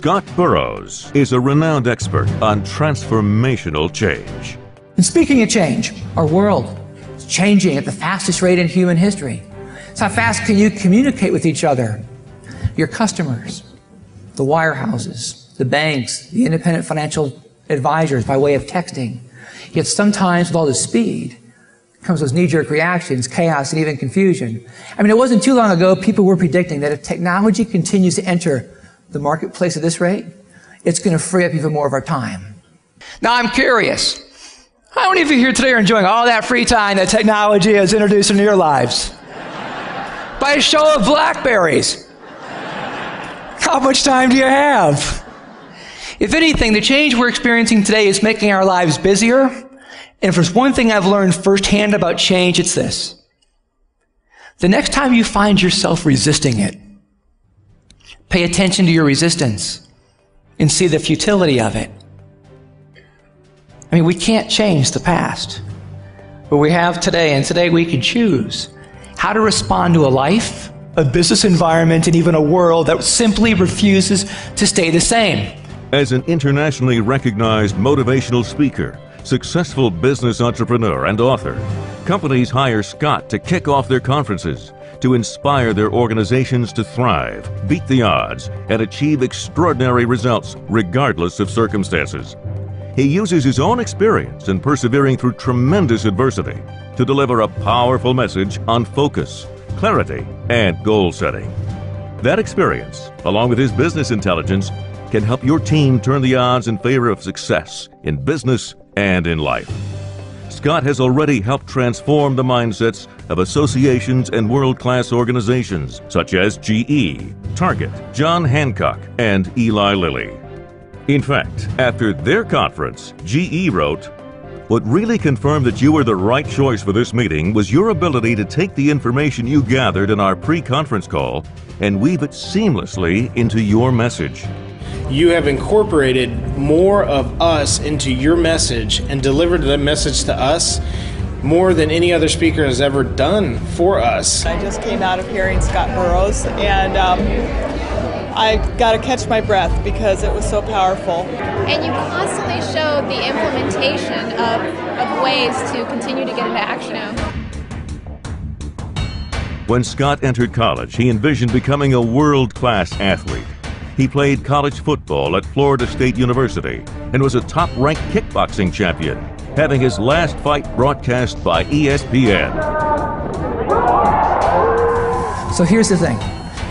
Scott Burrows is a renowned expert on transformational change. And speaking of change, our world is changing at the fastest rate in human history. So, how fast can you communicate with each other? Your customers, the wirehouses, the banks, the independent financial advisors by way of texting. Yet sometimes, with all the speed, comes those knee-jerk reactions, chaos, and even confusion. I mean, it wasn't too long ago people were predicting that if technology continues to enter the marketplace at this rate, it's going to free up even more of our time. Now, I'm curious. How many of you here today are enjoying all that free time that technology has introduced into your lives? By a show of blackberries. How much time do you have? If anything, the change we're experiencing today is making our lives busier. And if there's one thing I've learned firsthand about change, it's this. The next time you find yourself resisting it, pay attention to your resistance and see the futility of it. I mean, we can't change the past, but we have today, and today we can choose how to respond to a life, a business environment, and even a world that simply refuses to stay the same. As an internationally recognized motivational speaker, successful business entrepreneur, and author, companies hire Scott to kick off their conferences, to inspire their organizations to thrive, beat the odds, and achieve extraordinary results regardless of circumstances. He uses his own experience in persevering through tremendous adversity to deliver a powerful message on focus, clarity, and goal setting. That experience, along with his business intelligence, can help your team turn the odds in favor of success in business and in life. Scott has already helped transform the mindsets of associations and world class organizations such as GE, Target, John Hancock, and Eli Lilly. In fact, after their conference, GE wrote, What really confirmed that you were the right choice for this meeting was your ability to take the information you gathered in our pre conference call and weave it seamlessly into your message. You have incorporated more of us into your message and delivered the message to us more than any other speaker has ever done for us. I just came out of hearing Scott Burrows and um, I got to catch my breath because it was so powerful. And you constantly show the implementation of, of ways to continue to get into action. When Scott entered college, he envisioned becoming a world class athlete. He played college football at Florida State University and was a top ranked kickboxing champion, having his last fight broadcast by ESPN. So here's the thing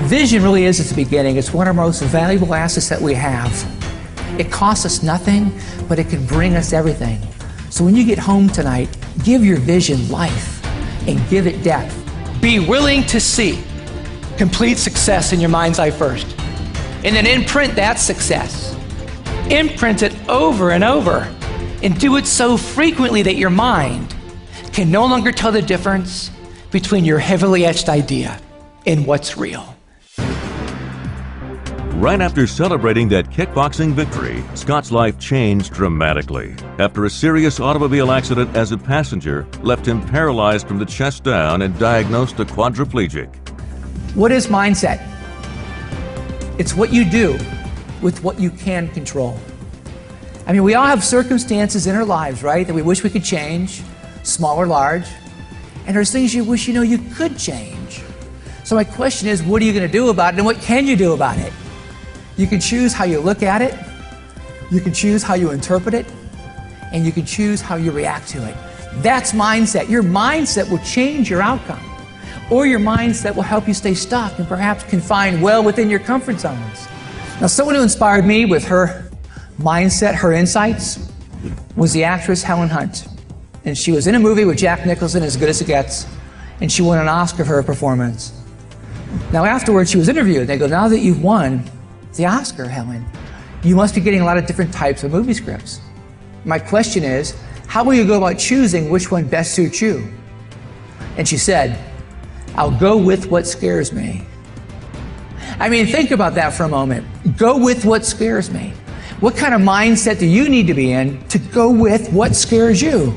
vision really is at the beginning, it's one of our most valuable assets that we have. It costs us nothing, but it can bring us everything. So when you get home tonight, give your vision life and give it depth. Be willing to see complete success in your mind's eye first, and then imprint that success. Imprint it over and over, and do it so frequently that your mind can no longer tell the difference between your heavily etched idea and what's real. Right after celebrating that kickboxing victory, Scott's life changed dramatically after a serious automobile accident as a passenger left him paralyzed from the chest down and diagnosed a quadriplegic. What is mindset? It's what you do with what you can control. I mean, we all have circumstances in our lives, right, that we wish we could change, small or large, and there's things you wish you know you could change. So, my question is, what are you going to do about it, and what can you do about it? You can choose how you look at it, you can choose how you interpret it, and you can choose how you react to it. That's mindset. Your mindset will change your outcome, or your mindset will help you stay stuck and perhaps confined well within your comfort zones. Now, someone who inspired me with her mindset, her insights, was the actress Helen Hunt. And she was in a movie with Jack Nicholson, As Good as It Gets, and she won an Oscar for her performance. Now, afterwards, she was interviewed. They go, Now that you've won, the Oscar, Helen. You must be getting a lot of different types of movie scripts. My question is, how will you go about choosing which one best suits you? And she said, I'll go with what scares me. I mean, think about that for a moment. Go with what scares me. What kind of mindset do you need to be in to go with what scares you?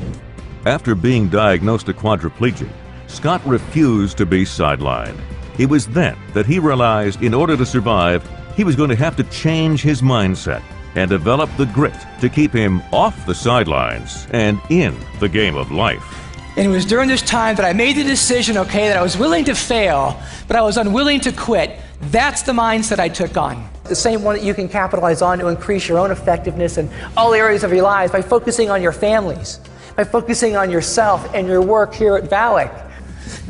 After being diagnosed a quadriplegic, Scott refused to be sidelined. It was then that he realized in order to survive, he was going to have to change his mindset and develop the grit to keep him off the sidelines and in the game of life. And it was during this time that I made the decision, okay, that I was willing to fail, but I was unwilling to quit. That's the mindset I took on. The same one that you can capitalize on to increase your own effectiveness in all areas of your lives by focusing on your families, by focusing on yourself and your work here at Valak.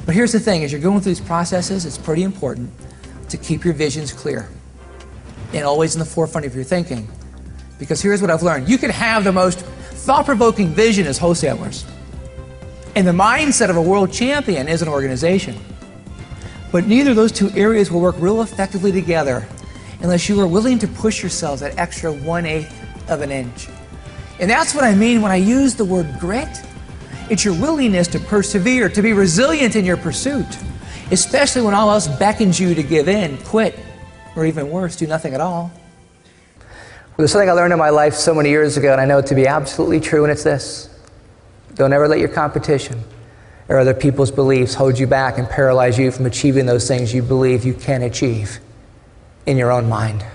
But here's the thing as you're going through these processes, it's pretty important to keep your visions clear and always in the forefront of your thinking. Because here's what I've learned you can have the most thought provoking vision as wholesalers, and the mindset of a world champion is an organization. But neither of those two areas will work real effectively together unless you are willing to push yourselves that extra one eighth of an inch. And that's what I mean when I use the word grit. It's your willingness to persevere, to be resilient in your pursuit, especially when all else beckons you to give in, quit, or even worse, do nothing at all. Well, there's something I learned in my life so many years ago, and I know it to be absolutely true, and it's this don't ever let your competition or other people's beliefs hold you back and paralyze you from achieving those things you believe you can achieve in your own mind.